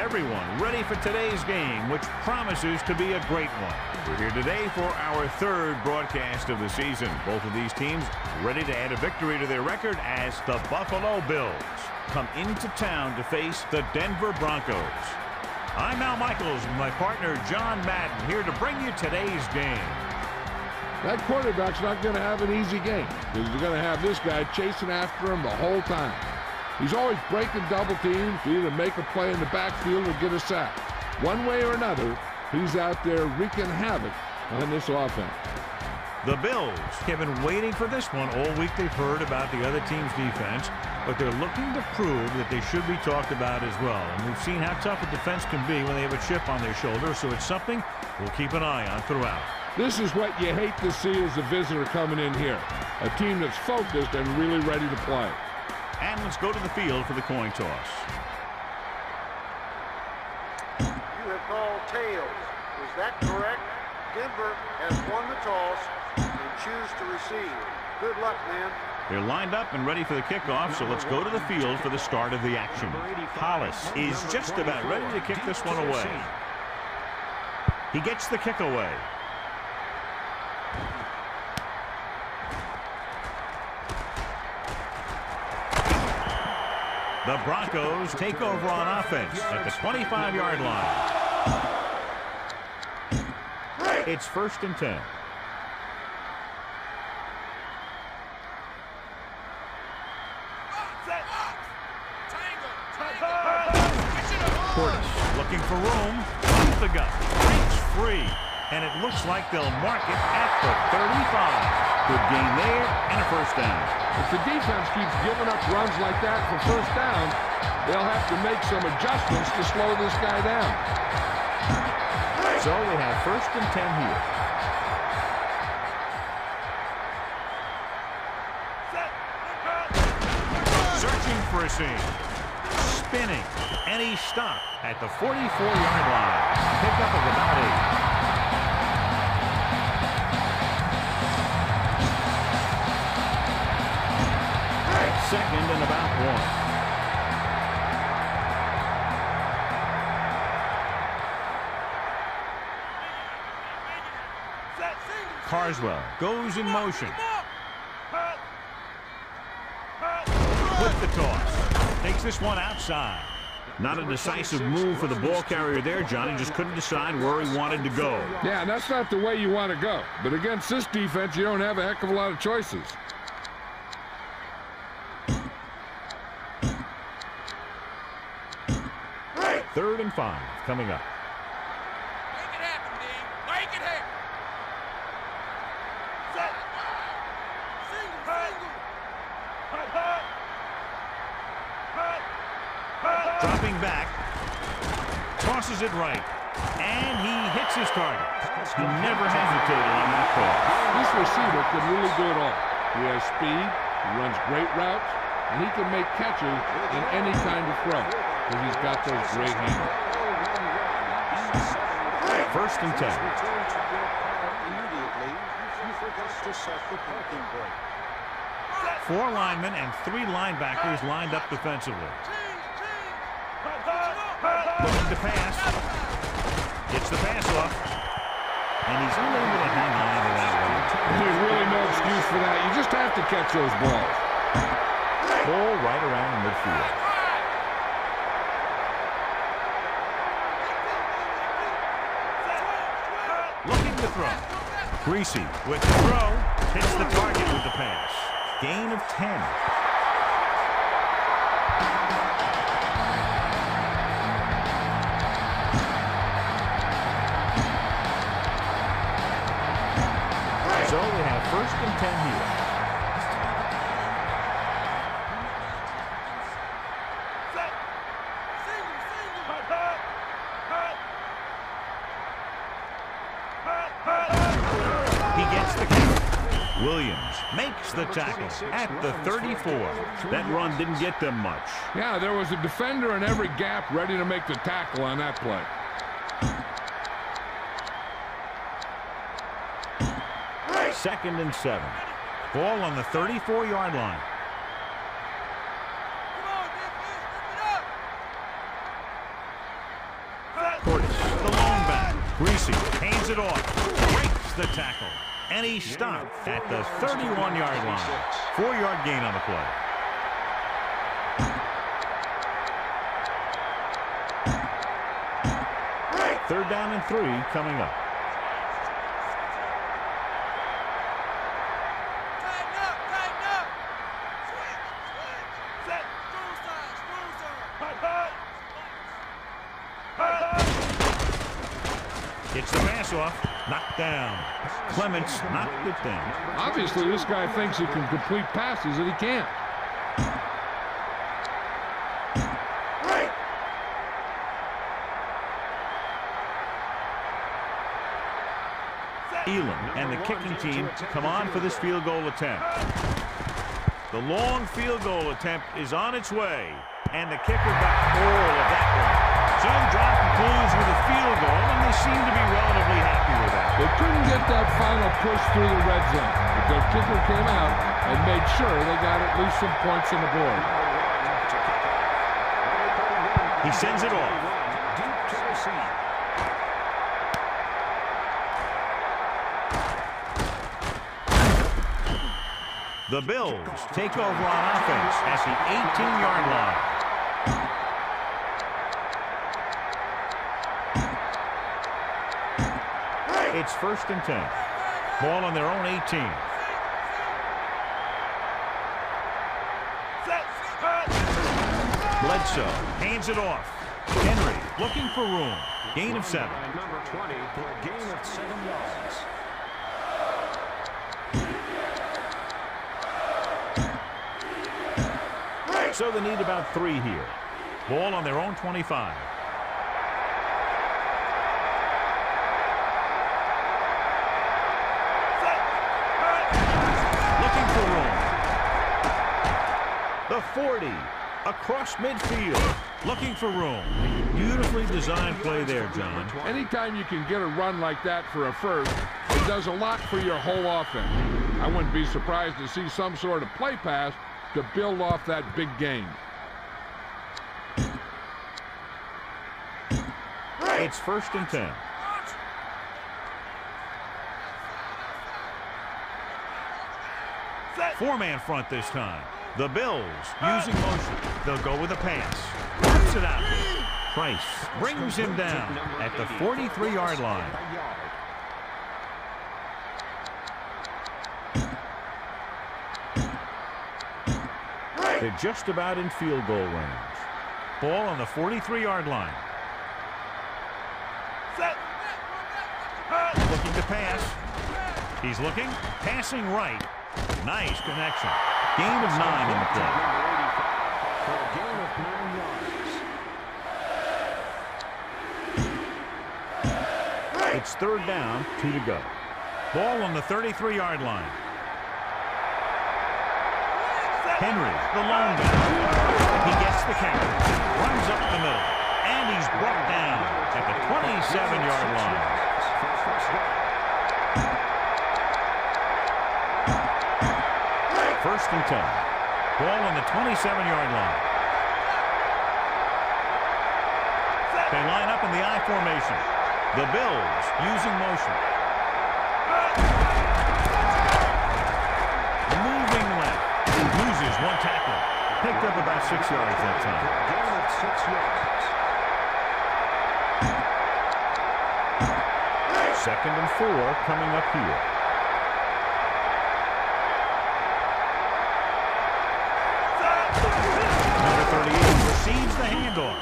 everyone ready for today's game, which promises to be a great one. We're here today for our third broadcast of the season. Both of these teams ready to add a victory to their record as the Buffalo Bills come into town to face the Denver Broncos. I'm Al Michaels my partner John Madden here to bring you today's game. That quarterback's not going to have an easy game because he's going to have this guy chasing after him the whole time. He's always breaking double teams to either make a play in the backfield or get a sack. One way or another, he's out there wreaking havoc on this offense. The Bills have been waiting for this one all week. They've heard about the other team's defense, but they're looking to prove that they should be talked about as well. And we've seen how tough a defense can be when they have a chip on their shoulder, so it's something we'll keep an eye on throughout. This is what you hate to see as a visitor coming in here. A team that's focused and really ready to play. And let's go to the field for the coin toss. You have called tails. Is that correct? Denver has won the toss and choose to receive. Good luck, man. They're lined up and ready for the kickoff, so let's go to the field for the start of the action. Hollis is just about ready to kick this one away. He gets the kick away. The Broncos take over on offense at the 25-yard line. It's first and 10. Portis looking for room. Off the gut. Breaks free. And it looks like they'll mark it at the 35. Good game there and a first down. If the defense keeps giving up runs like that for first down, they'll have to make some adjustments to slow this guy down. So they have first and 10 here. Searching for a seam. Spinning. And he stopped at the 44-yard line. Pickup of about eight. Second and about one. Carswell goes in motion. With the toss. Takes this one outside. Not a decisive move for the ball carrier there, Johnny. Just couldn't decide where he wanted to go. Yeah, that's not the way you want to go. But against this defense, you don't have a heck of a lot of choices. Third and five coming up. Make it happen, Dean. Make it happen. Set. Single, single. Dropping back. Tosses it right. And he hits his target. He never hesitated on that call. This receiver can really do it all. He has speed, he runs great routes, and he can make catches in any kind of throw because he's got those great hands. First and ten. Four linemen and three linebackers lined up defensively. Looking to pass. Gets the pass off. And he's unable to hang on to that one. There's really no excuse for that. You just have to catch those balls. Ball right around midfield. Looking throw. Griese with the throw. Hits the target with the pass. Gain of 10. So we have first and 10 here. The tackle at the 34. That run didn't get them much. Yeah, there was a defender in every gap ready to make the tackle on that play. Second and seven. Ball on the 34-yard line. Come on, defense. Lift it up. Curtis, the lone back. Griese hands it off, breaks the tackle, and he stopped at the 31-yard line. Four-yard gain on the play. Third down and three coming up. Tighten up, tighten up. Swing, swing. Set. Screw side, screw side. Gets the pass off, knocked down. Clements knocked it down. Obviously, this guy thinks he can complete passes and he can't. Elam and the kicking team come on for this field goal attempt. The long field goal attempt is on its way, and the kicker got all of that one. Some drive concludes with a field goal, and they seem to be relatively happy with that. Get that final push through the red zone, but their kicker came out and made sure they got at least some points on the board. He sends it off. The Bills take over on offense at the 18-yard line. It's first and 10. Ball on their own 18. Bledsoe hands it off. Henry looking for room. Gain of seven. Number 20 for a gain of seven yards. So they need about three here. Ball on their own 25. Looking for room. The 40. Across midfield. Looking for room. Beautifully designed play there, John. Anytime you can get a run like that for a first, it does a lot for your whole offense. I wouldn't be surprised to see some sort of play pass to build off that big gain. It's first and 10. Four-man front this time. The Bills using motion. They'll go with a pass. Puts it out. Price brings him down at the 43-yard line. They're just about in field goal range. Ball on the 43-yard line. Looking to pass. He's looking. Passing right. Nice connection. Gain of nine in the play. Number 85 for a gain of nine yards. It's third down, two to go. Ball on the 33-yard line. Henry, the lone guy. He gets the count, runs up the middle, and he's brought down at the 27-yard line. For a first down. First and 10. Ball on the 27-yard line. They line up in the I formation. The Bills using motion. Moving left. Loses one tackle. Picked up about six yards that time. Gain of six yards. Second and four coming up here. Number 38 receives the handoff.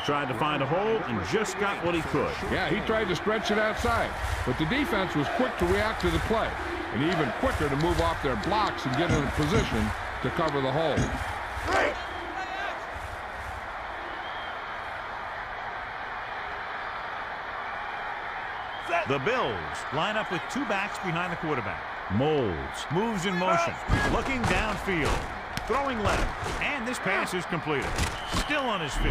He tried to find a hole and just got what he could. Yeah, he tried to stretch it outside, but the defense was quick to react to the play, and even quicker to move off their blocks and get in a position to cover the hole. The Bills line up with two backs behind the quarterback. Moulds moves in motion, looking downfield, throwing left, and this pass is completed. Still on his feet,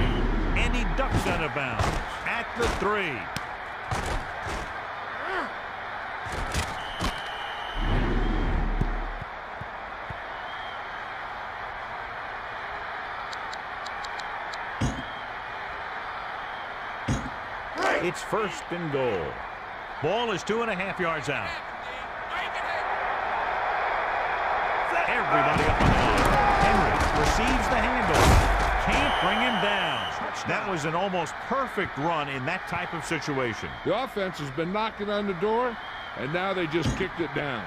and he ducks out of bounds at the three. It's first and goal. Ball is two and a half yards out. Everybody up on the line. Henry receives the handle. Can't bring him down. That was an almost perfect run in that type of situation. The offense has been knocking on the door, and now they just kicked it down.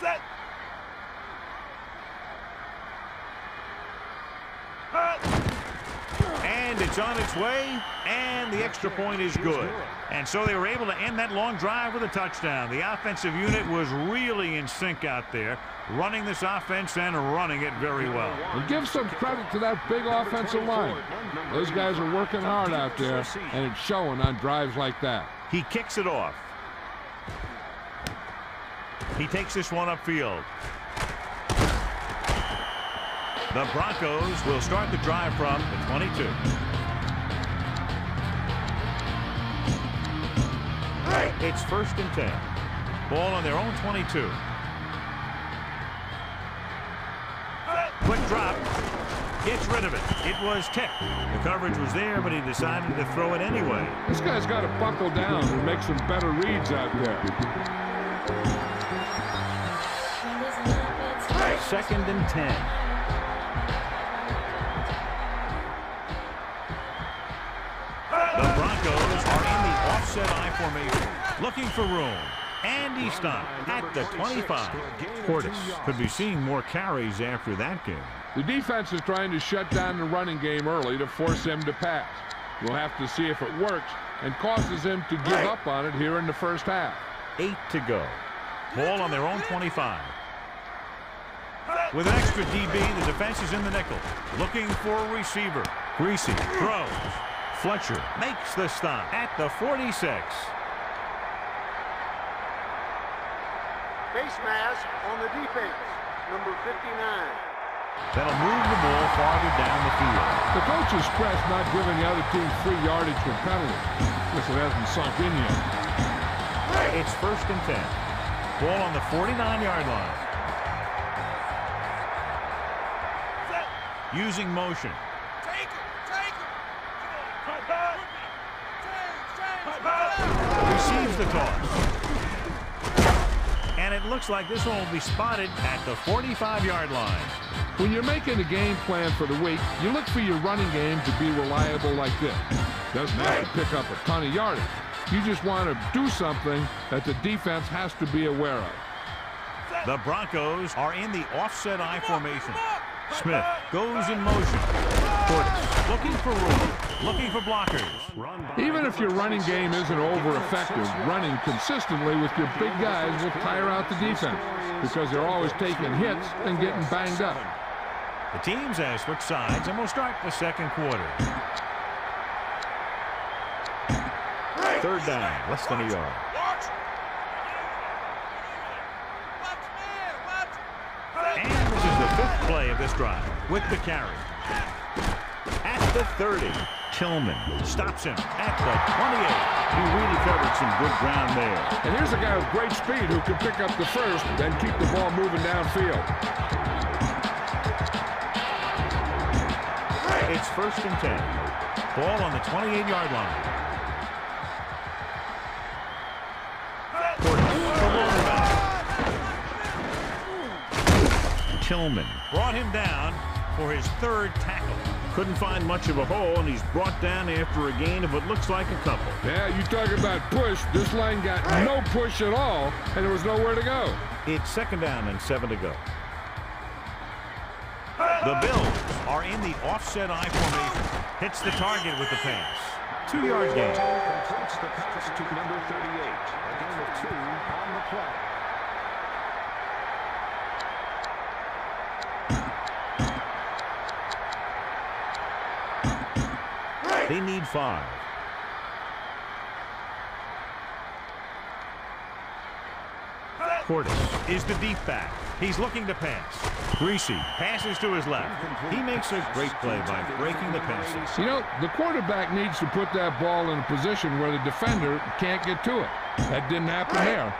Set. And it's on its way, and the extra point is good. And so they were able to end that long drive with a touchdown. The offensive unit was really in sync out there, running this offense and running it very well. And give some credit to that big offensive line. Those guys are working hard out there, and it's showing on drives like that. He kicks it off. He takes this one upfield. The Broncos will start the drive from the 22. It's first and 10. Ball on their own 22. Quick drop. Gets rid of it. It was tipped. The coverage was there, but he decided to throw it anyway. This guy's got to buckle down and make some better reads out there. Second and 10. Offset I formation, looking for room. And he stopped at the 25. Portis could be seeing more carries after that game. The defense is trying to shut down the running game early to force him to pass. We'll have to see if it works and causes him to give up on it here in the first half. Eight to go. Ball on their own 25. With an extra DB, the defense is in the nickel. Looking for a receiver. Griese throws. Fletcher makes the stop at the 46. Face mask on the defense, number 59. That'll move the ball farther down the field. The coach is stressed not giving the other team free yardage from penalties. Guess it hasn't sunk in yet. It's first and 10. Ball on the 49-yard line. Using motion. Take him. Take him. James, James. Receives the toss. And it looks like this one will be spotted at the 45-yard line. When you're making a game plan for the week, you look for your running game to be reliable like this. Doesn't have to pick up a ton of yardage. You just want to do something that the defense has to be aware of. The Broncos are in the offset I formation. Smith goes in motion. Portis looking for room, looking for blockers. Even if your running game isn't over effective, running consistently with your big guys will tire out the defense because they're always taking hits and getting banged up. The teams have switched sides and will start the second quarter. Third down, less than a yard. Watch. Watch man. Watch. And this is the fifth play of this drive with the carry. At the 30, Tillman stops him at the 28. He really covered some good ground there. And here's a guy with great speed who can pick up the first and keep the ball moving downfield. It's first and 10. Ball on the 28-yard line. Portis, the long back. Tillman brought him down for his third tackle. Couldn't find much of a hole, and he's brought down after a gain of what looks like a couple. Yeah, you talk about push. This line got no push at all, and there was nowhere to go. It's second down and seven to go. The Bills are in the offset I formation. Hits the target with the pass. Two-yard gain. Completes the pass to number 38. A gain of two on the play. They need five. Portis is the deep back. He's looking to pass. Griese passes to his left. He makes a great play by breaking the passes. You know, the quarterback needs to put that ball in a position where the defender can't get to it. That didn't happen there.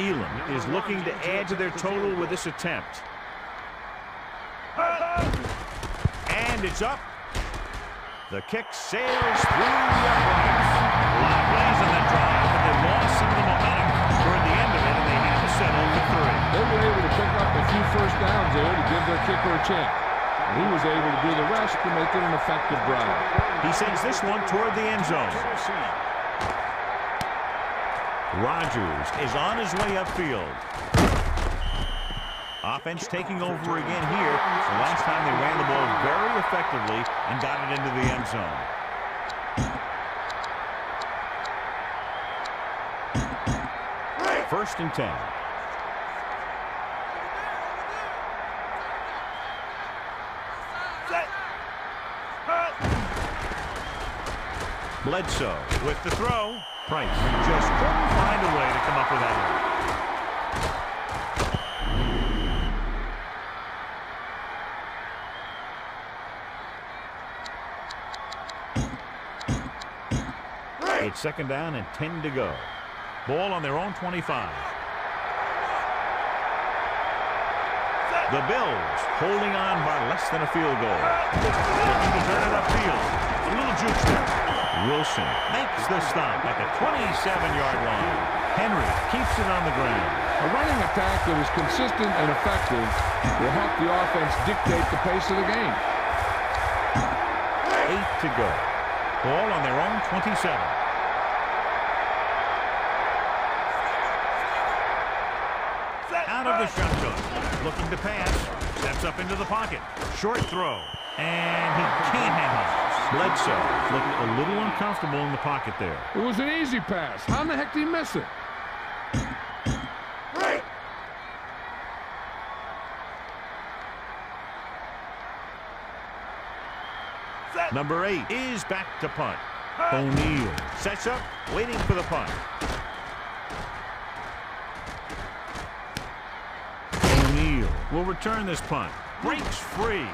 Elam is looking to add to their total with this attempt. And it's up. The kick sails through the uprights. A lot of plays on that drive, but they lost some of the momentum toward the end of it, and they had to settle for three. They were able to pick up a few first downs there to give their kicker a chance. And he was able to do the rest to make it an effective drive. He sends this one toward the end zone. Rodgers is on his way upfield. Offense taking over again here. The last time they ran the ball very effectively and got it into the end zone. First and 10. Bledsoe with the throw. Price just couldn't find a way to come up with that second down and 10 to go. Ball on their own 25. The Bills holding on by less than a field goal. Looking to turn it upfield. A little juice there. Wilson makes the stop at the 27-yard line. Henry keeps it on the ground. A running attack that is consistent and effective will help the offense dictate the pace of the game. Eight to go. Ball on their own 27. Out of the shotgun. Looking to pass. Steps up into the pocket. Short throw. And he can't hang on. Bledsoe looking a little uncomfortable in the pocket there. It was an easy pass. How in the heck did he miss it? Right. Number eight is back to punt. O'Neal sets up, waiting for the punt. O'Neal will return this punt. Breaks free.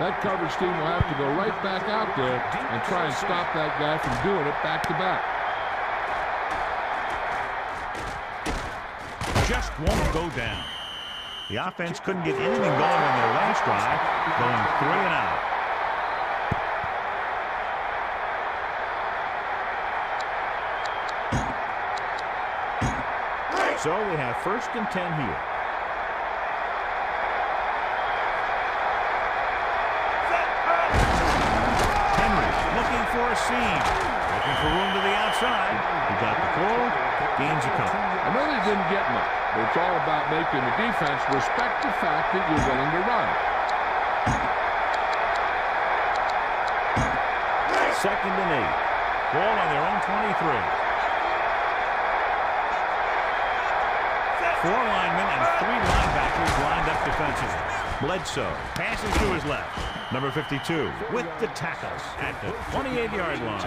That coverage team will have to go right back out there and try and stop that guy from doing it back to back. Just won't go down. The offense couldn't get anything going on their last drive, going three and out. So we have first and 10 here. Seam. Looking for room to the outside. He got the pull. Gains a couple. I know they didn't get much, but it's all about making the defense respect the fact that you're willing to run. Second and eight. Ball on their own 23. Four linemen and three linebackers lined up defensively. Bledsoe passes to his left. Number 52 with the tackles at the 28-yard line.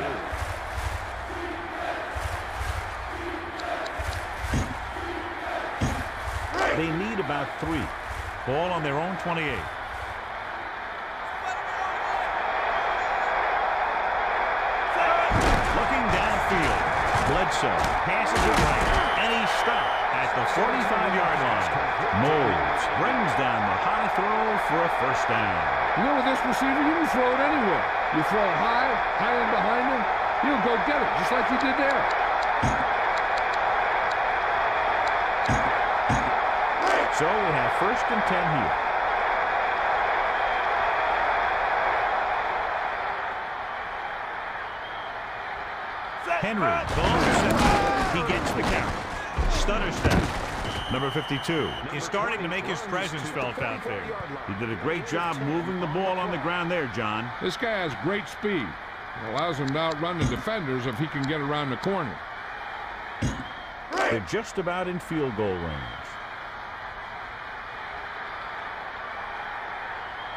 They need about three. Ball on their own 28. Looking downfield. Bledsoe passes it right, stop at the 45-yard line. Moulds brings down the high throw for a first down. You know, with this receiver, you can throw it anywhere. You throw it high, high and behind him, he'll go get it, just like you did there. So we have first and 10 here. Henry, he gets the count. Stutter step. Number 52 is starting to make his presence felt out there. He did a great job moving the ball on the ground there, John. This guy has great speed. It allows him to outrun the defenders if he can get around the corner. They're just about in field goal range.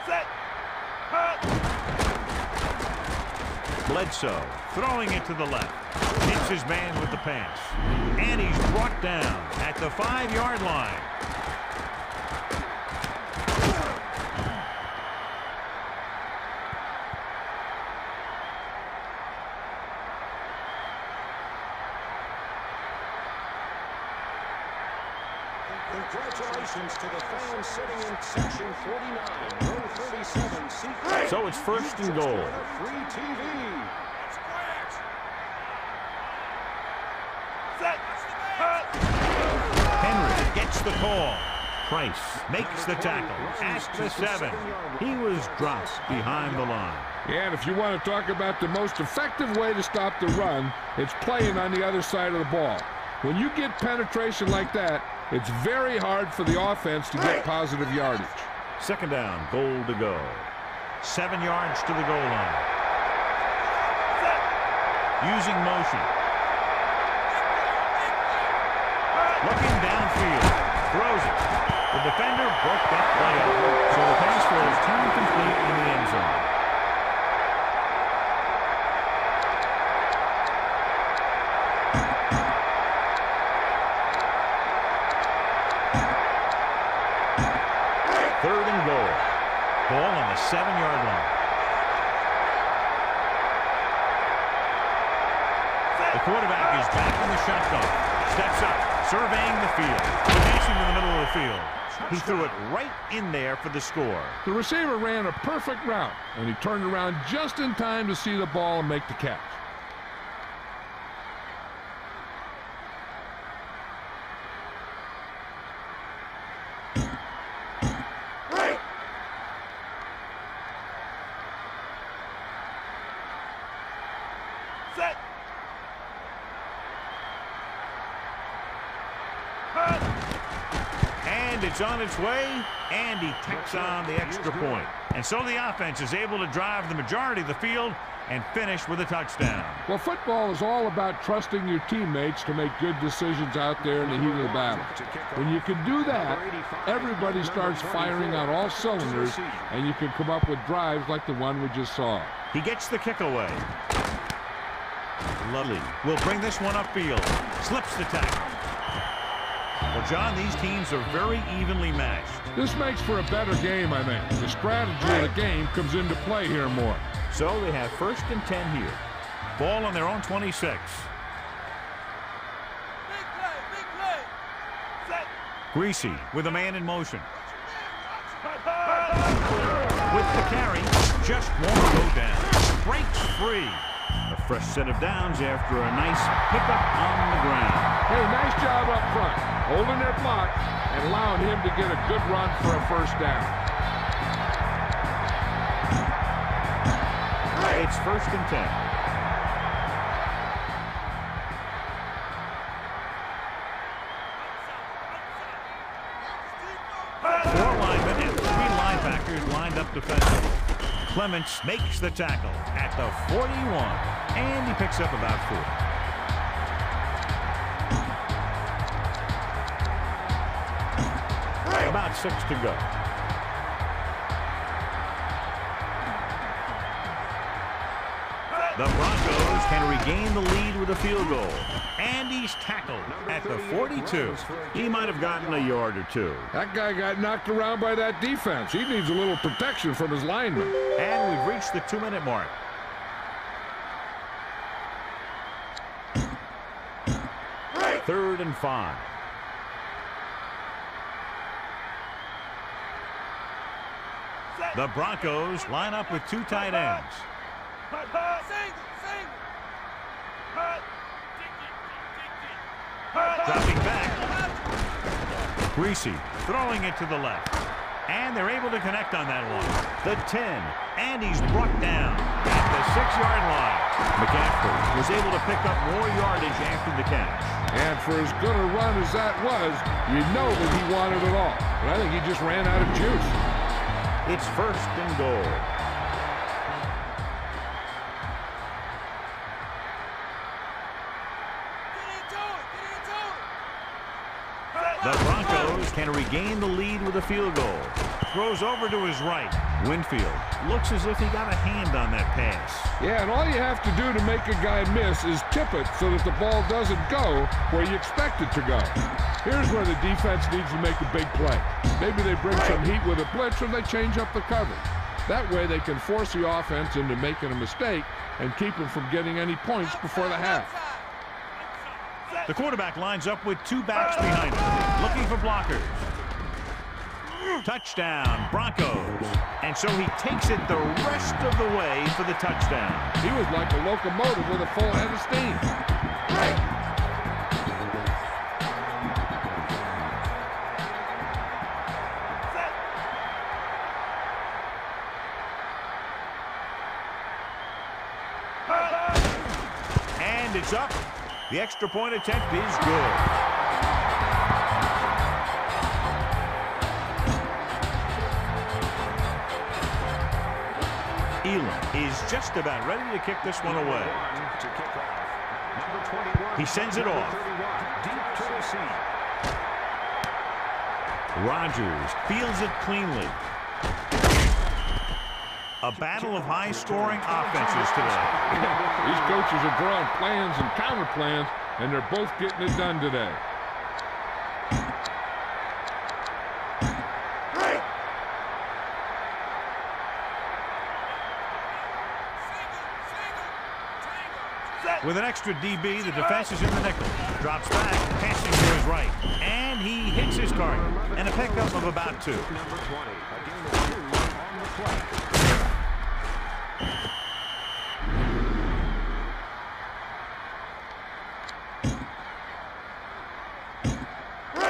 Set. Cut. Bledsoe throwing it to the left. His man with the pass. And he's brought down at the five-yard line. Congratulations to the fans sitting in section 49, row 37, seat So it's first and goal. Free TV. Scratch. Set. Cut. Henry gets the call. Price makes the tackle at the seven. He was dropped behind the line. Yeah, and if you want to talk about the most effective way to stop the run, it's playing on the other side of the ball. When you get penetration like that, it's very hard for the offense to get positive yardage. Second down, goal to go. Seven yards to the goal line. Using motion. defender broke that play up. So the pass was 10 the score. The receiver ran a perfect route, and he turned around just in time to see the ball and make the catch. Set. And it's on its way, and he tacks on the extra point. And so the offense is able to drive the majority of the field and finish with a touchdown. Well, football is all about trusting your teammates to make good decisions out there in the heat of the battle. When you can do that, everybody starts firing on all cylinders, and you can come up with drives like the one we just saw. He gets the kick away. Ludley will bring this one upfield. Slips the tackle. Well, John, these teams are very evenly matched. This makes for a better game, I think. The strategy of the game comes into play here more. So they have first and 10 here. Ball on their own 26. Big play. Big play. Set. Griese with a man in motion. With the carry, just won't go down. Breaks free. A fresh set of downs after a nice pickup on the ground. Hey, nice job up front, holding their block and allowing him to get a good run for a first down. It's first and 10. Four linemen and three linebackers lined up defensively. Clements makes the tackle at the 41, and he picks up about four. Six to go. The Broncos can regain the lead with a field goal. And he's tackled at the 42. He might have gotten a yard or two. That guy got knocked around by that defense. He needs a little protection from his linemen. And we've reached the two-minute mark. Third and five. The Broncos line up with two tight ends. Dropping back. Griese throwing it to the left. And they're able to connect on that one. The 10. And he's brought down at the six-yard line. McCaffrey was able to pick up more yardage after the catch. And for as good a run as that was, you know that he wanted it all. But I think he just ran out of juice. It's first and goal. The Broncos can regain the lead with a field goal. Throws over to his right. Winfield looks as if he got a hand on that pass. Yeah, and all you have to do to make a guy miss is tip it so that the ball doesn't go where you expect it to go. Here's where the defense needs to make a big play. Maybe they bring some heat with a blitz or they change up the coverage. That way they can force the offense into making a mistake and keep them from getting any points before the half. The quarterback lines up with two backs behind him, looking for blockers. Touchdown, Broncos. And so he takes it the rest of the way for the touchdown. He was like a locomotive with a full head of steam. It's up. The extra point attempt is good. Elam is just about ready to kick this one away. To kick off. Number 21. He sends it off. 31. Deep. Rodgers fields it cleanly. A battle of high-scoring offenses today. These coaches are drawing plans and counter plans, and they're both getting it done today. With an extra DB, the defense is in the nickel. Drops back, passing to his right. And he hits his target. And a pickup of about two. Number 20. A gain of two on the play.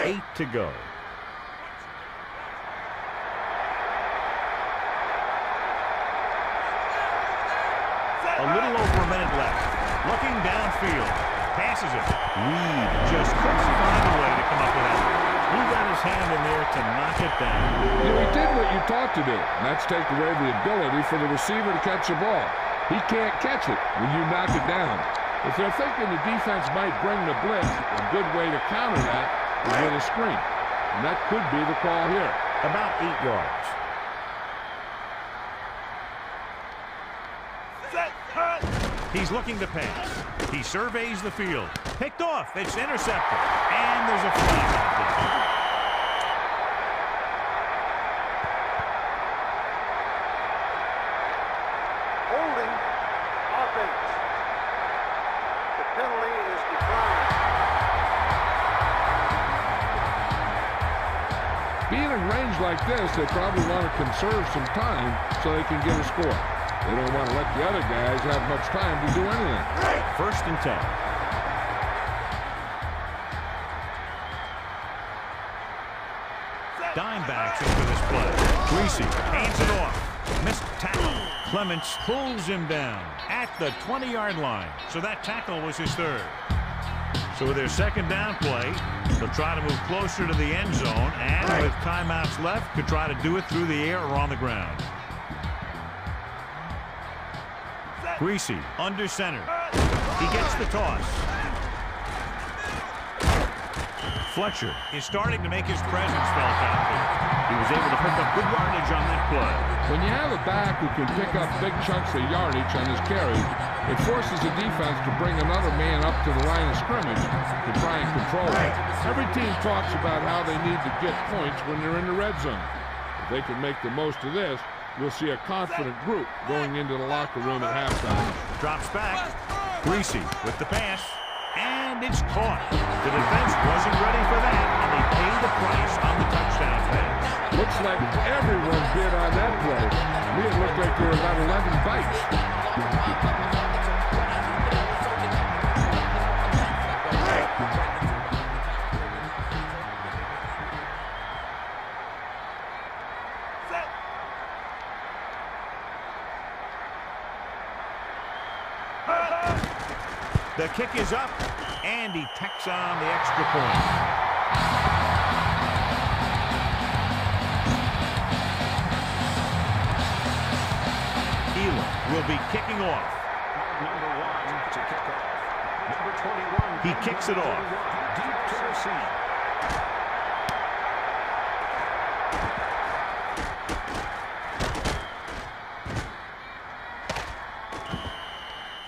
Eight to go. A little over a minute left. Looking downfield. Passes it. Reed just couldn't find a way to come up with that. He got his hand in there to knock it down. You know, he did what you taught to do, and that's take away the ability for the receiver to catch the ball. He can't catch it when you knock it down. If they're thinking the defense might bring the blitz, a good way to counter that is with a screen. And that could be the call here. About eight yards. Set, cut. He's looking to pass. He surveys the field. Picked off. It's intercepted. And there's a flag out. Holding offense. The penalty is declined. Being in range like this, they probably want to conserve some time so they can get a score. They don't want to let the other guys have much time to do anything. First and ten. Dime backs into this play. Griese hands it off. Missed tackle. Clements pulls him down at the 20-yard line. So that tackle was his third. So with their second down play, they'll try to move closer to the end zone, and with timeouts left, could try to do it through the air or on the ground. Griese under center. He gets the toss. Fletcher is starting to make his presence felt out. He was able to pick up good yardage on that play. When you have a back who can pick up big chunks of yardage on his carries, it forces the defense to bring another man up to the line of scrimmage to try and control it. Every team talks about how they need to get points when they're in the red zone. If they can make the most of this, you'll see a confident group going into the locker room at halftime. Drops back. Griese with the pass. And it's caught. The defense wasn't ready for that, and they paid the price on the touchdown pass. Looks like everyone bid on that play. Me, it looked like there were about 11 bites. The kick is up, and he tacks on the extra point. Elam will be kicking off. Number one to kick off. Number 21. He kicks it off. Deep to receive.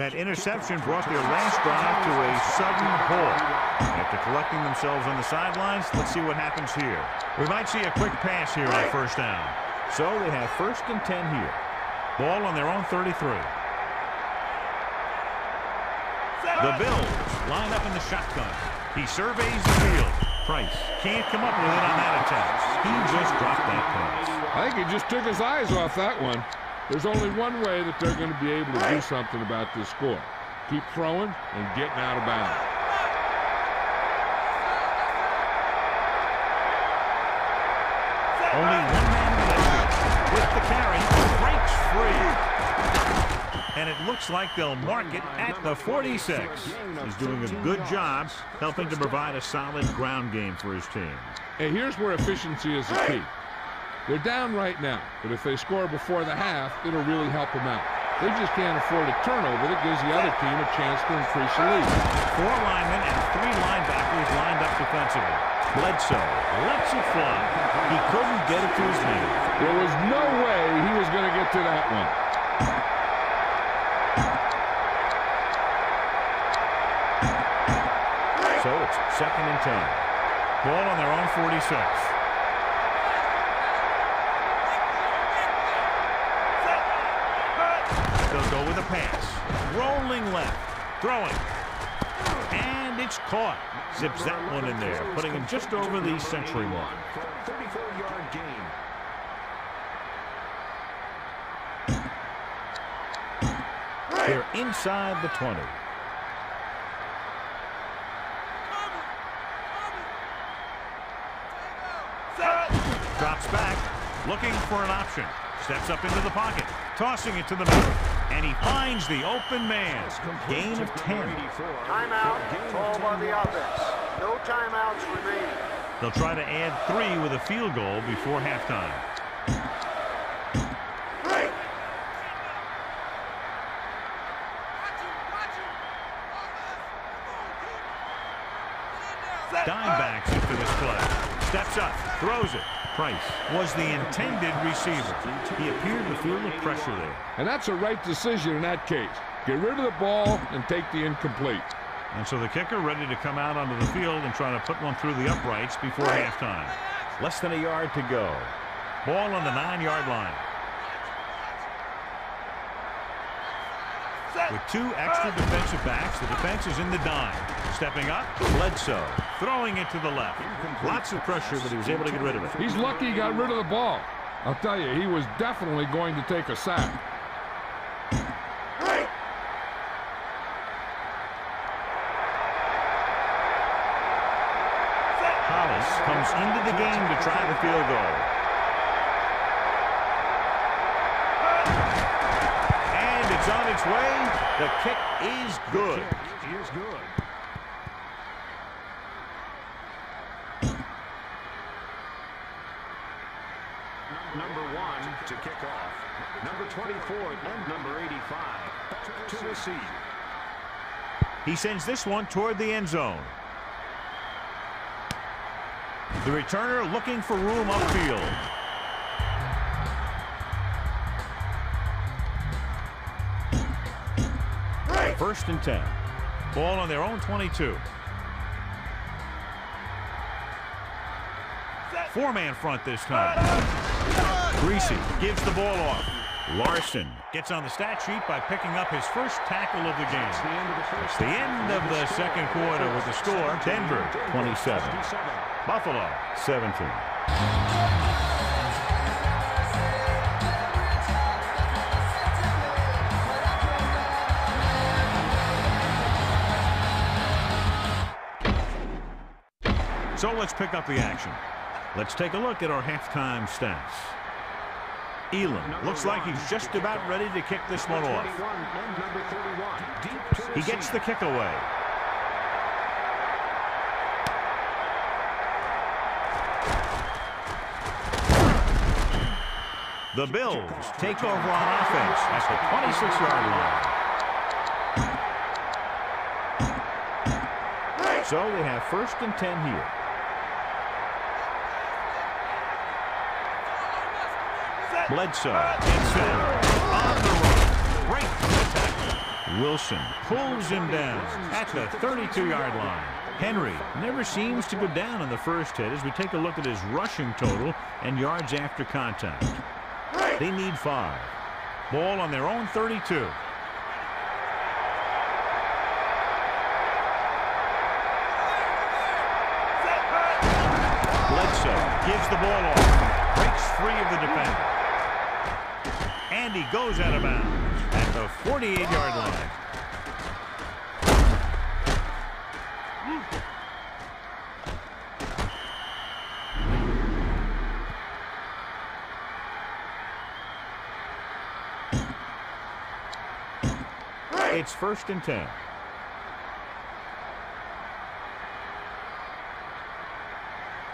That interception brought their last drive to a sudden halt. After collecting themselves on the sidelines, let's see what happens here. We might see a quick pass here on first down. So they have first and 10 here. Ball on their own 33. The Bills line up in the shotgun. He surveys the field. Price can't come up with it on that attempt. He just dropped that pass. I think he just took his eyes off that one. There's only one way that they're going to be able to do something about this score. Keep throwing and getting out of bounds. Only one man left. With the carry, breaks free. And it looks like they'll mark it at the 46. He's doing a good job helping to provide a solid ground game for his team. And here's where efficiency is the key. They're down right now, but if they score before the half, it'll really help them out. They just can't afford a turnover that gives the other team a chance to increase the lead. Four linemen and three linebackers lined up defensively. Bledsoe lets it fly. He couldn't get it to his hand. There was no way he was going to get to that one. So it's second and 10. Ball on their own 46. They'll go with a pass. Rolling left. Throwing. And it's caught. Zips that one in there, putting him just over the century mark. For 34-yard gain. They're inside the 20. Drops back, looking for an option. Steps up into the pocket, tossing it to the middle. And he finds the open man. Gain of 10. Timeout, call by the offense. No timeouts remaining. They'll try to add three with a field goal before halftime. Dimebacks into this play. Steps up, throws it. Price was the intended receiver. He appeared to feel the pressure there. And that's a right decision in that case. Get rid of the ball and take the incomplete. And so the kicker ready to come out onto the field and try to put one through the uprights before halftime. Less than a yard to go. Ball on the nine-yard line. With two extra defensive backs, the defense is in the dime. Stepping up, Bledsoe. Throwing it to the left. Lots of pressure, but he was able to get rid of it. He's lucky he got rid of the ball. I'll tell you, he was definitely going to take a sack. Hollis comes into the game to try the field goal. And it's on its way. The kick is good. Kick is good. Number one to kick off. Number 24 and number 85 to receive. He sends this one toward the end zone. The returner looking for room upfield. First and 10. Ball on their own 22. Four-man front this time. Griese gives the ball off. Larson gets on the stat sheet by picking up his first tackle of the game. It's the end of the first. The end of the second quarter with the score, Denver 27, Buffalo 17. So let's pick up the action. Let's take a look at our halftime stats. Elam looks like he's just about ready to kick this one off. He gets the kick away. The Bills take over on offense at the 26-yard line. So they have first and 10 here. Bledsoe gets set on the run. Wilson pulls him down at the 32-yard line. Henry never seems to go down in the first hit as we take a look at his rushing total and yards after contact. They need five. Ball on their own 32. Bledsoe gives the ball off. Breaks free of the defender. And he goes out of bounds at the 48-yard line. It's first and 10.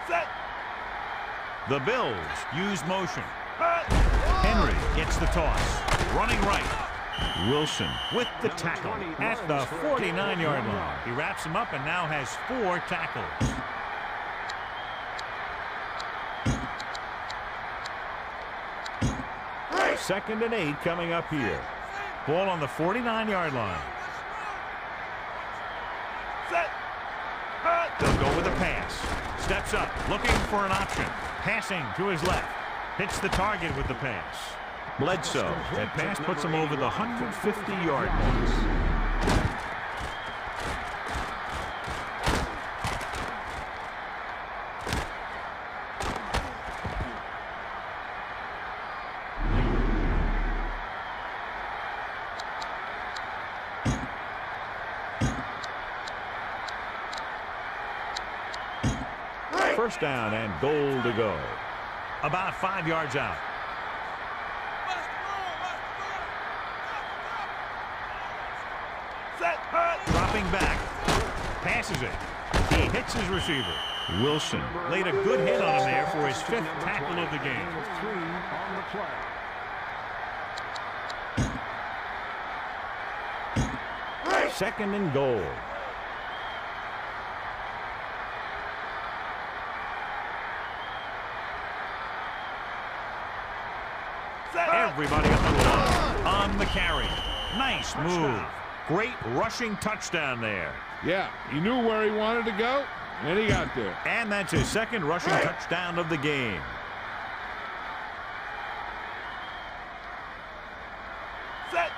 Set. The Bills use motion. Henry gets the toss. Running right. Wilson with the tackle at the 49-yard line. He wraps him up and now has four tackles. Second and eight coming up here. Ball on the 49-yard line. They'll go with a pass. Steps up, looking for an option. Passing to his left. Hits the target with the pass. Bledsoe. That pass puts him over the 150-yard mark. First down and goal to go. About five yards out. Dropping back. Passes it. He hits his receiver. Wilson laid a good hit on him there for his fifth tackle of the game. Second and goal. Everybody up the line. On the carry. Nice move. Great rushing touchdown there. Yeah, he knew where he wanted to go, and he got there. And that's his second rushing touchdown of the game. Set.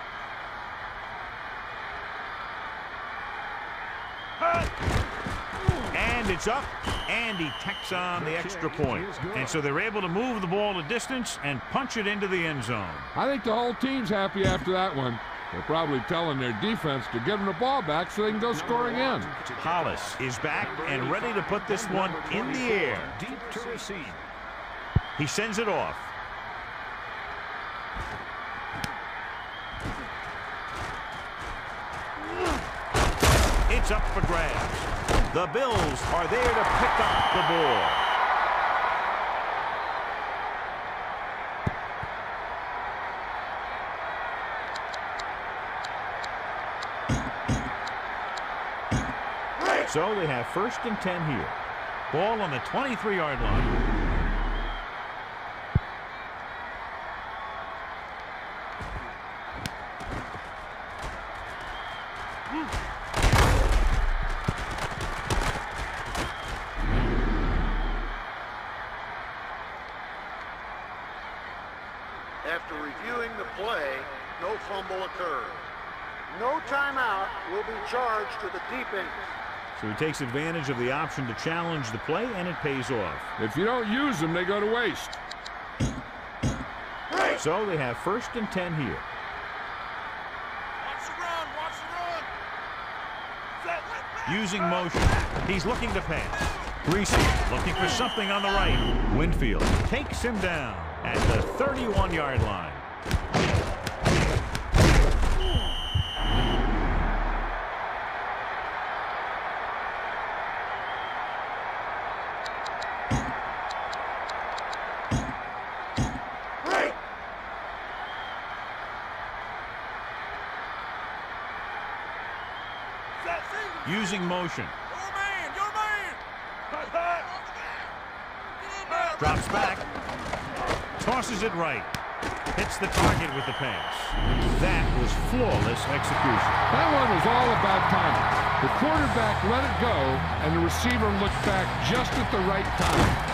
And it's up, and he tacks on the extra point. And so they're able to move the ball a distance and punch it into the end zone. I think the whole team's happy after that one. They're probably telling their defense to give them the ball back so they can go score again. Hollis is back and ready to put this one in the air. Deep to receive. He sends it off. It's up for grabs. The Bills are there to pick up the ball. So they have first and 10 here. Ball on the 23-yard line. After reviewing the play, no fumble occurred. No timeout will be charged to the deep end. So he takes advantage of the option to challenge the play, and it pays off. If you don't use them, they go to waste. So they have first and 10 here. Watch the run. Watch the run. Set. Using motion. He's looking to pass. Griese looking for something on the right. Winfield takes him down. at the 31-yard line. Using motion. Your man, your man. Get in there, Drops back. Tosses it right. Hits the target with the pass. That was flawless execution. That one was all about timing. The quarterback let it go, and the receiver looked back just at the right time.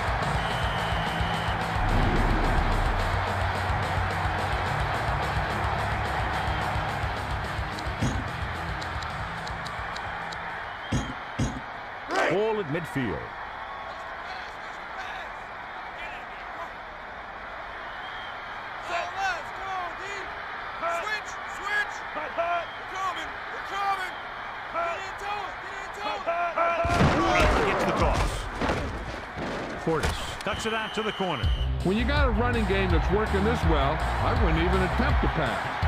The toss. Portis cuts it out to the corner. When you got a running game that's working this well, I wouldn't even attempt to pass.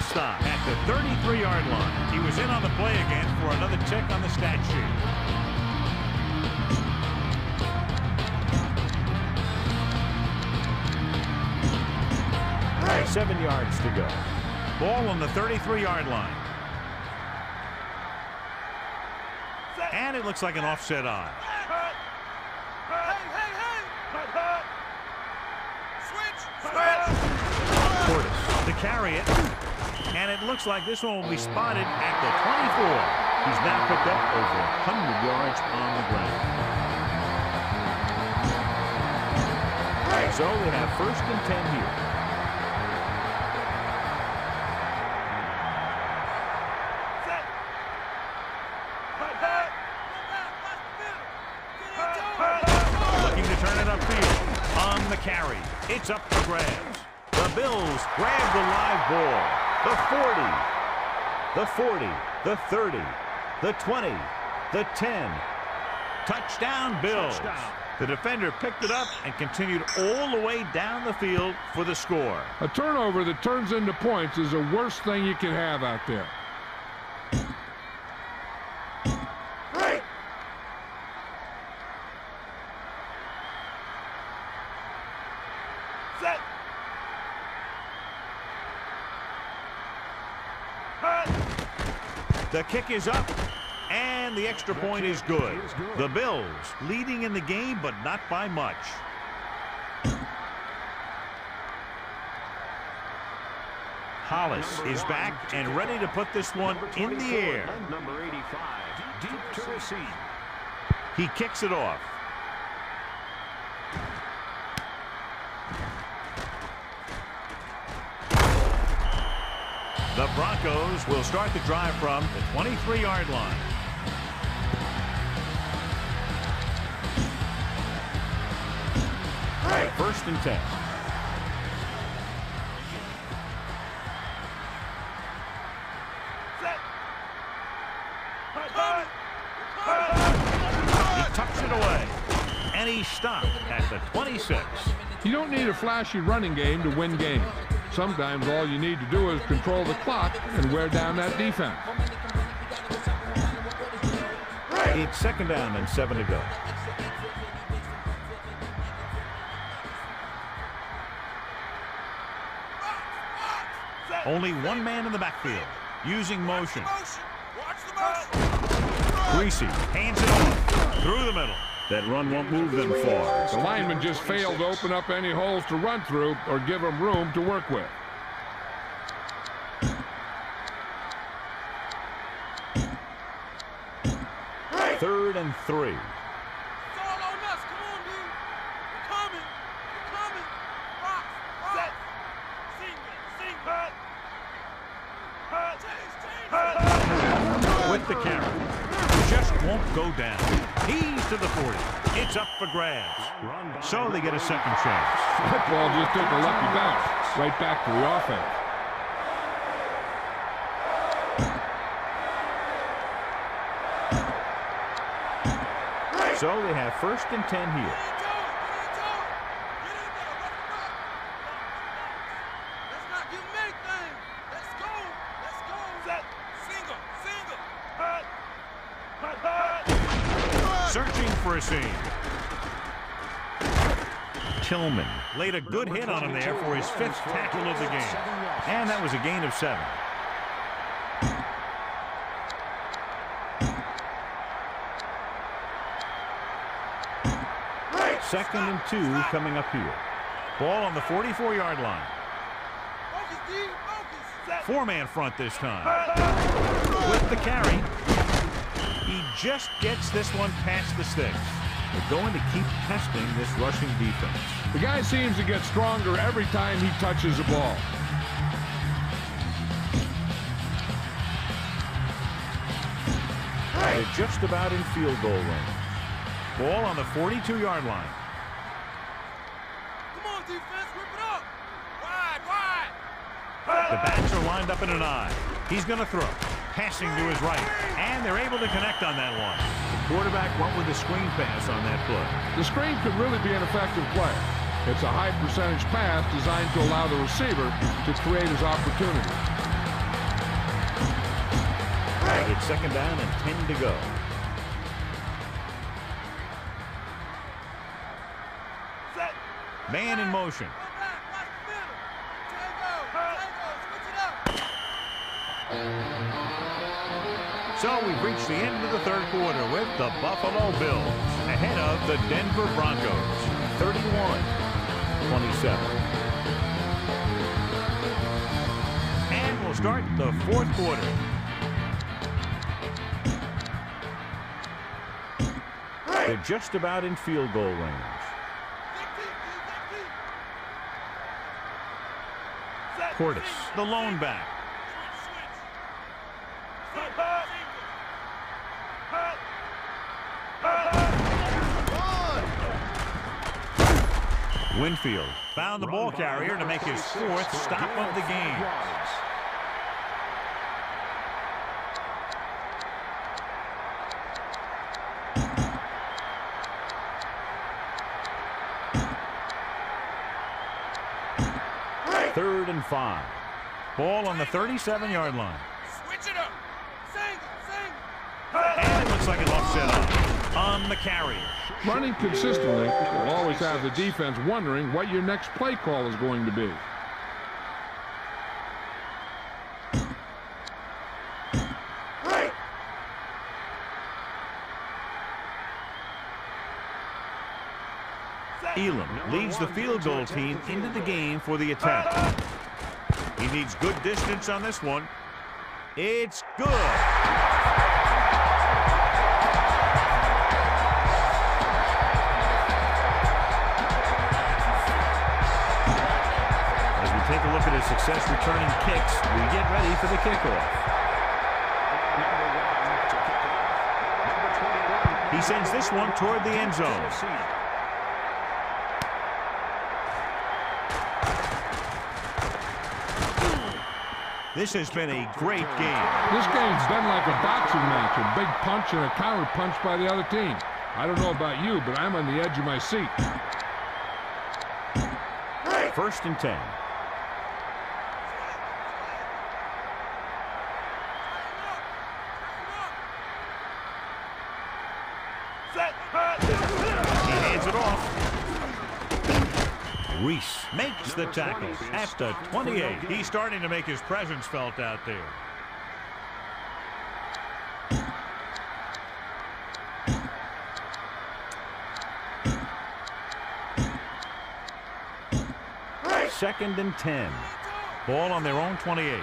Stop at the 33-yard line. He was in on the play again for another check on the stat sheet. Seven yards to go. Ball on the 33-yard line. And it looks like an offset on. Switch, to carry it. And looks like this one will be spotted at the 24. He's now picked up over 100 yards on the ground. So they have first and 10 here. The 40. The 30. The 20. The 10. Touchdown Bills. The defender picked it up and continued all the way down the field for the score. A turnover that turns into points is the worst thing you can have out there. The kick is up, and the extra point is good. The Bills leading in the game, but not by much. Hollis is back and ready to put this one in the air. Number 85, deep to receive. He kicks it off. The Broncos will start the drive from the 23-yard line. First and 10. Set. Cut. It away. And he stopped at the 26. You don't need a flashy running game to win games. Sometimes all you need to do is control the clock and wear down that defense. It's second down and seven to go. Only one man in the backfield. Using motion. Motion. Motion. Griese hands it off. Through the middle. That run won't move them far. The lineman just failed to open up any holes to run through or give them room to work with. Third and three. It's all on us. Come on, dude. We're coming. We're coming. Box. Box. Single. Single. Change. Change. with the carry. Just won't go down. He's to the 40. It's up for grabs. So they get a second chance. That ball just took a lucky bounce right back to the offense. So they have first and 10 here. Searching for a seam. Tillman laid a good hit on him there for his fifth tackle of the game. And that was a gain of seven. Second and two coming up here. Ball on the 44-yard line. Four-man front this time. With the carry. He just gets this one past the sticks. They're going to keep testing this rushing defense. The guy seems to get stronger every time he touches the ball. They're just about in field goal range. Ball on the 42-yard line. Come on, defense. Whip it up. Wide. Wide. The backs are lined up in an eye. He's going to throw. Passing to his right. And they're able to connect on that one. The quarterback went with a screen pass on that play. The screen could really be an effective play. It's a high percentage pass designed to allow the receiver to create his opportunity. It's second down and 10 to go. Set. Man in motion. Go back. Watch. Tango. Tango. Switch it up. So we've reached the end of the third quarter with the Buffalo Bills ahead of the Denver Broncos 31-27. And we'll start the fourth quarter. They're just about in field goal range. Portis, the lone back. Switch. Switch. Single. Hut. Winfield found the ball carrier to make his fourth stop of the game. Third and five. Ball on the 37-yard line. Switch it up. Single. Single. And it looks like it looks set up on the carry. Running consistently will always have the defense wondering what your next play call is going to be. Elam leads the field goal team into the game for the attack. He needs good distance on this one. It's good. Success returning kicks, we get ready for the kickoff. He sends this one toward the end zone. This has been a great game. This game's been like a boxing match, a big punch and a counter punch by the other team. I don't know about you, but I'm on the edge of my seat. First and 10. Set. Hut. He hands it off. Reese makes the tackle at the 28. He's starting to make his presence felt out there. Second and 10. Ball on their own 28.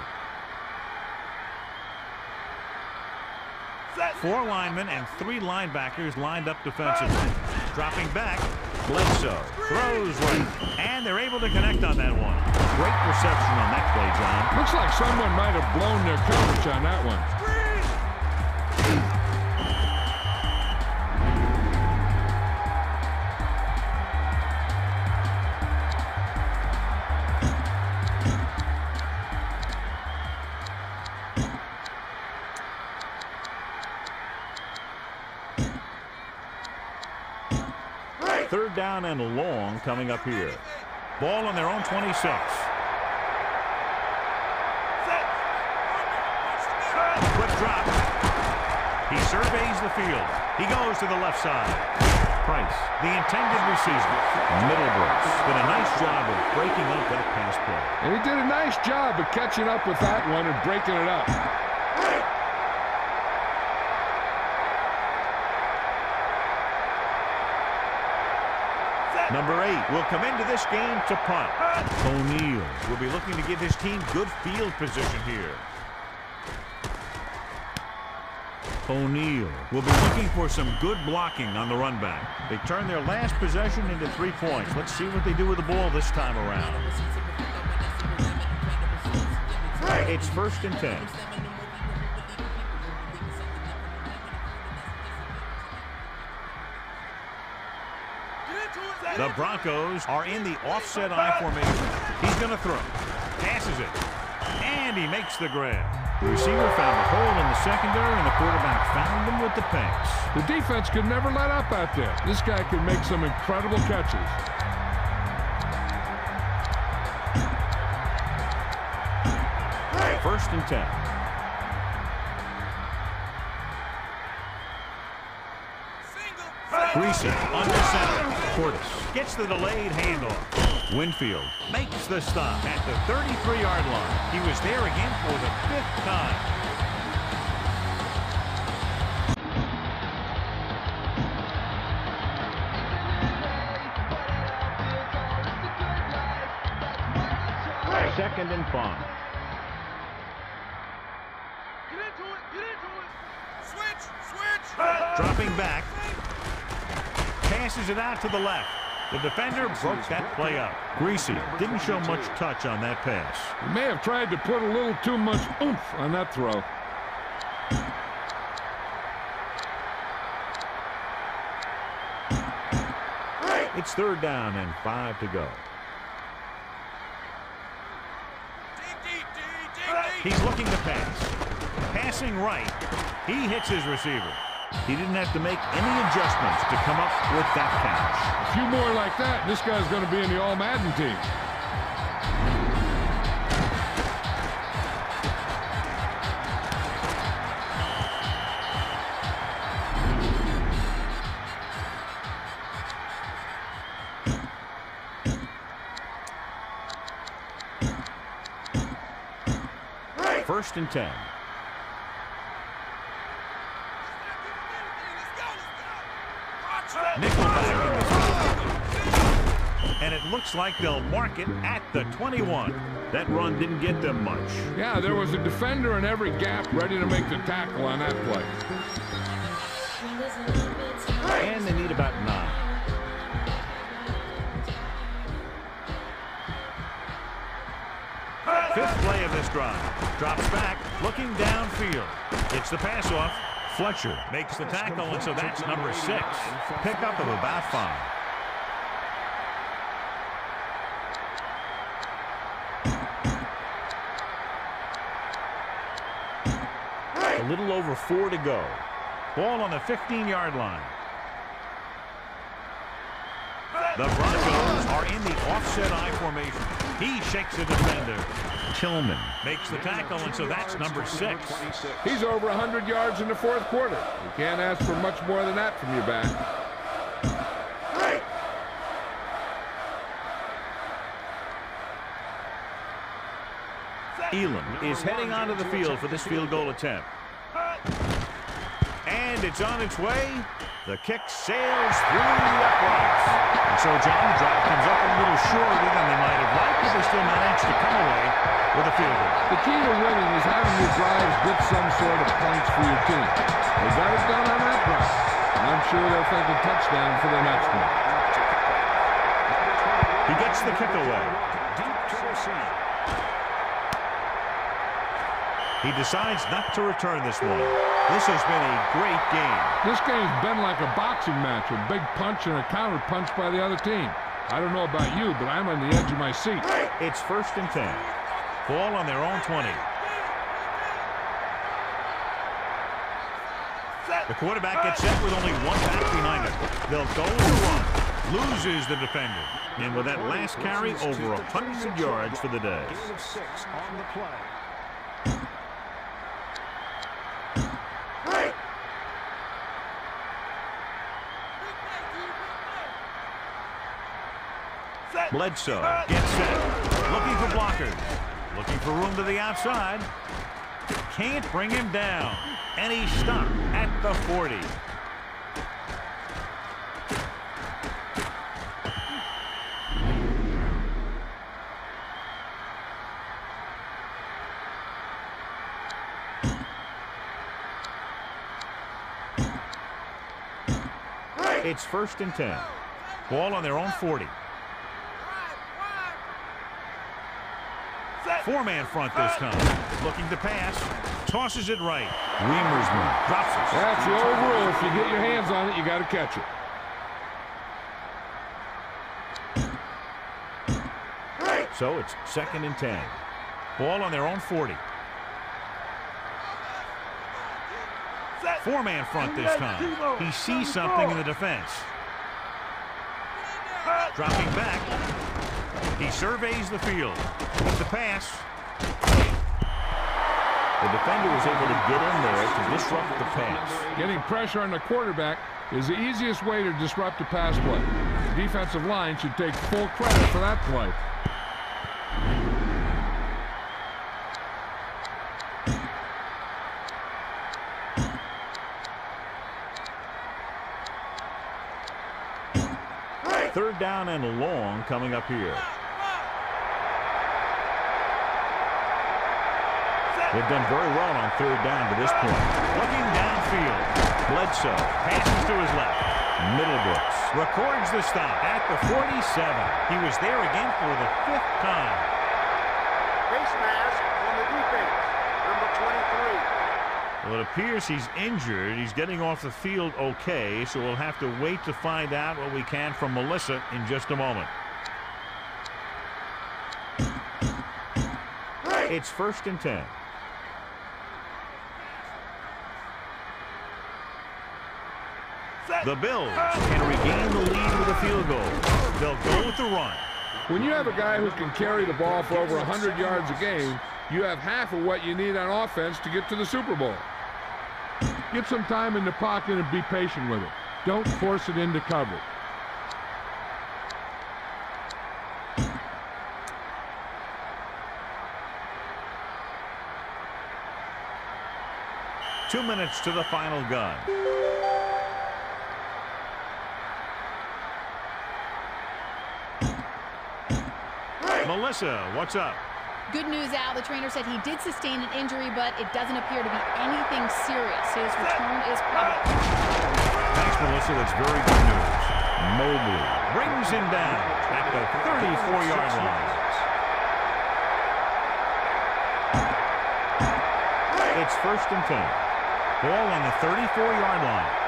Four linemen and three linebackers lined up defensively. Dropping back, Bledsoe throws right, and they're able to connect on that one. Great reception on that play, John. Looks like someone might have blown their coverage on that one. Coming up here. Ball on their own 26. Quick drop. He surveys the field. He goes to the left side. Price, the intended receiver. Middlebrooks did a nice job of breaking up that pass play. And he did a nice job of catching up with that one and breaking it up. Eight will come into this game to punt. O'Neal will be looking to give his team good field position here. O'Neal will be looking for some good blocking on the run back. They turn their last possession into three points. Let's see what they do with the ball this time around. It's first and ten. The Broncos are in the offset I formation. He's going to throw. Passes it. And he makes the grab. The receiver found a hole in the secondary, and the quarterback found him with the pass. The defense could never let up out there. This guy can make some incredible catches. First and ten. Griese under center. Portis gets the delayed handoff. Winfield makes the stop at the 33-yard line. He was there again for the fifth time. Second and five. Get into it, get into it. Switch, switch. Dropping back. Passes it out to the left. The defender broke that play up. Griese didn't show much touch on that pass. He may have tried to put a little too much oomph on that throw. It's third down and five to go. Dig deep, dig, dig deep. He's looking to pass. Passing right. He hits his receiver. He didn't have to make any adjustments to come up with that catch. A few more like that, this guy's going to be in the All-Madden team. First and 10. Looks like they'll mark it at the 21. That run didn't get them much. Yeah, there was a defender in every gap ready to make the tackle on that play. And they need about nine. Fifth play of this drive. Drops back, looking downfield. It's the pass off. Fletcher makes the tackle, and so that's number six. Pickup of about five. little over four to go. Ball on the 15-yard line. The Broncos are in the offset I formation. He shakes the defender. Tillman makes the tackle, and so that's number six. He's over 100 yards in the fourth quarter. You can't ask for much more than that from your back. Elam is heading onto the field for this field goal attempt. And it's on its way. The kick sails through the uprights. And so, John, the drive comes up a little shorter than they might have liked, but they still managed to come away with a field goal. The key to winning is having your drives get some sort of points for your team. They got it done on that drive. And I'm sure they're a touchdown for the next one. He gets the kick away. Deep to receive. He decides not to return this one. This has been a great game. This game's been like a boxing match, a big punch and a counter punch by the other team. I don't know about you, but I'm on the edge of my seat. It's first and 10. Ball on their own 20. The quarterback gets set with only one back behind him. They'll go with the run. Loses the defender. And with that last carry, over 100 yards for the day. Gain of six on the play. Bledsoe gets set. Looking for blockers. Looking for room to the outside. Can't bring him down. And he's stopped at the 40. It's first and 10. Ball on their own 40. Four-man front this time. Looking to pass. Tosses it right. Riemersma drops it. That's the old rule. If you get your hands on it, you got to catch it. So it's second and 10. Ball on their own 40. Four-man front this time. He sees something in the defense. Dropping back. He surveys the field. With the pass. The defender was able to get in there to disrupt the pass. Getting pressure on the quarterback is the easiest way to disrupt a pass play. The defensive line should take full credit for that play. Third down and long coming up here. They've done very well on third down to this point. Looking downfield. Bledsoe passes to his left. Middlebrooks records the stop at the 47. He was there again for the fifth time. Face mask on the defense, number 23. Well, it appears he's injured. He's getting off the field okay, so we'll have to wait to find out what we can from Melissa in just a moment. It's first and 10. The Bills can regain the lead with a field goal. They'll go with the run. When you have a guy who can carry the ball for over 100 yards a game, you have half of what you need on offense to get to the Super Bowl. Get some time in the pocket and be patient with it. Don't force it into coverage. Two minutes to the final gun. Melissa, what's up? Good news, Al. The trainer said he did sustain an injury, but it doesn't appear to be anything serious. His return is probable. Thanks, Melissa. That's very good news. Mobley brings him down at the 34-yard line. It's first and 10. Ball on the 34-yard line.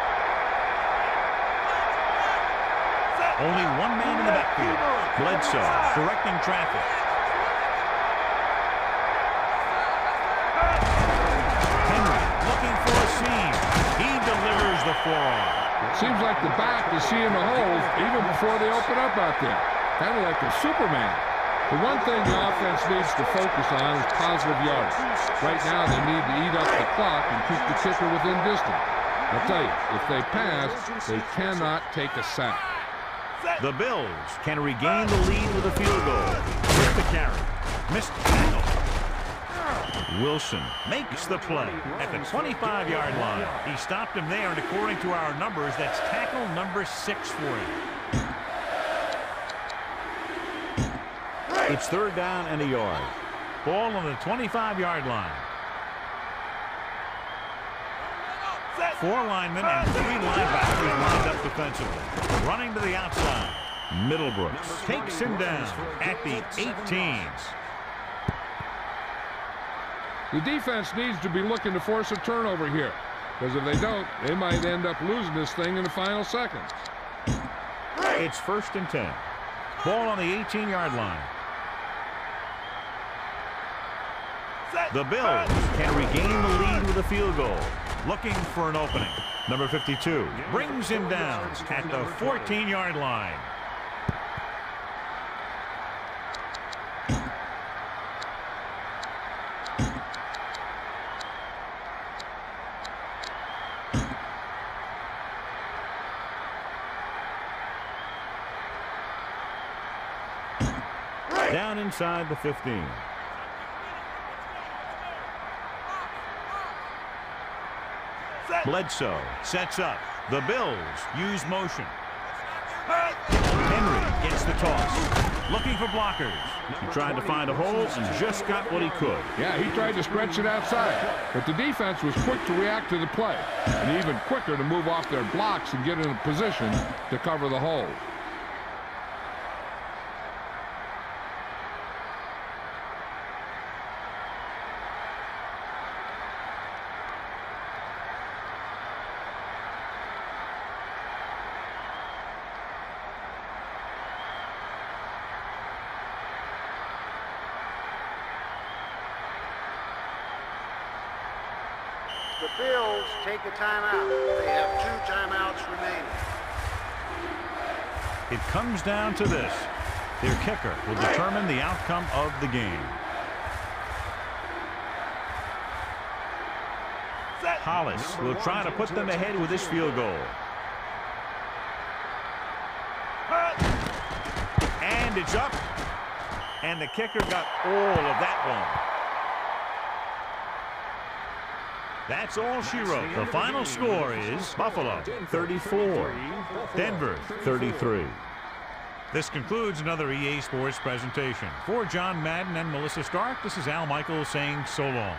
Only one man in the backfield. Bledsoe directing traffic. Henry looking for a seam. He delivers the forearm. Seems like the back is seeing the holes even before they open up out there. Kind of like a Superman. The one thing the offense needs to focus on is positive yards. Right now, they need to eat up the clock and keep the kicker within distance. I'll tell you, if they pass, they cannot take a sack. The Bills can regain the lead with a field goal. With the carry. Missed tackle. Wilson makes the play at the 25-yard line. He stopped him there, and according to our numbers, that's tackle number six for him. It's third down and a yard. Ball on the 25-yard line. Four linemen and three linebackers lined up defensively. Running to the outside. Middlebrooks takes him down at the 18s. The defense needs to be looking to force a turnover here. Because if they don't, they might end up losing this thing in the final seconds. It's first and 10. Ball on the 18-yard line. The Bills can regain the lead with a field goal. Looking for an opening. Number 52 brings him down at the 14-yard line. Down inside the 15. Bledsoe sets up. The Bills use motion. Henry gets the toss. Looking for blockers. He tried to find a hole and just got what he could. Yeah, he tried to stretch it outside, but the defense was quick to react to the play, and even quicker to move off their blocks and get in a position to cover the hole. The Bills take a timeout. They have two timeouts remaining. It comes down to this. Their kicker will determine the outcome of the game. Hollis will try to put them ahead with this field goal. And it's up. And the kicker got all of that one. That's all she wrote. The final score is Buffalo 34, Denver 33. This concludes another EA Sports presentation. For John Madden and Melissa Stark, this is Al Michaels saying so long.